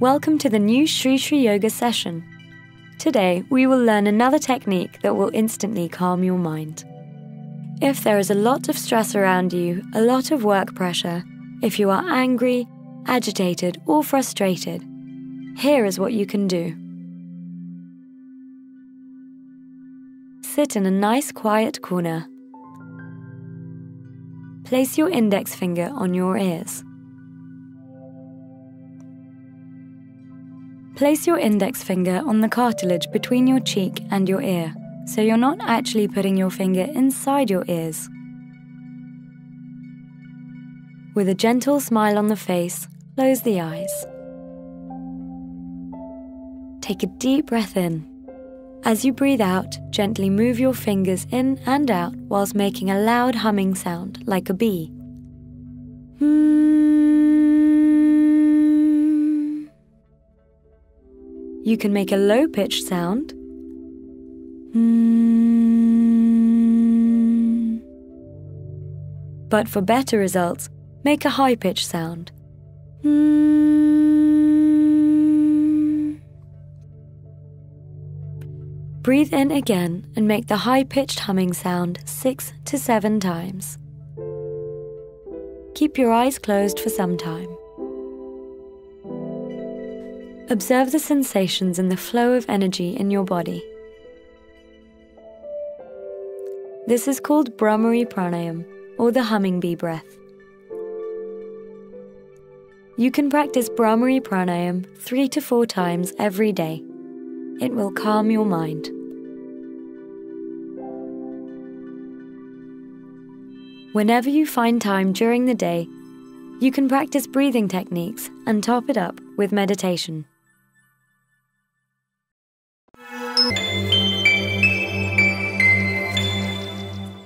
Welcome to the new Sri Sri Yoga session. Today, we will learn another technique that will instantly calm your mind. If there is a lot of stress around you, a lot of work pressure, if you are angry, agitated, or frustrated, here is what you can do. Sit in a nice quiet corner. Place your index finger on your ears. Place your index finger on the cartilage between your cheek and your ear, so you're not actually putting your finger inside your ears. With a gentle smile on the face, close the eyes. Take a deep breath in. As you breathe out, gently move your fingers in and out whilst making a loud humming sound like a bee. Hmm. You can make a low pitched sound. Hmm. But for better results, make a high pitched sound. Hmm. Breathe in again and make the high pitched humming sound six to seven times. Keep your eyes closed for some time. Observe the sensations and the flow of energy in your body. This is called Bhramari Pranayam or the humming bee breath. You can practice Bhramari Pranayam three to four times every day. It will calm your mind. Whenever you find time during the day, you can practice breathing techniques and top it up with meditation. Bye.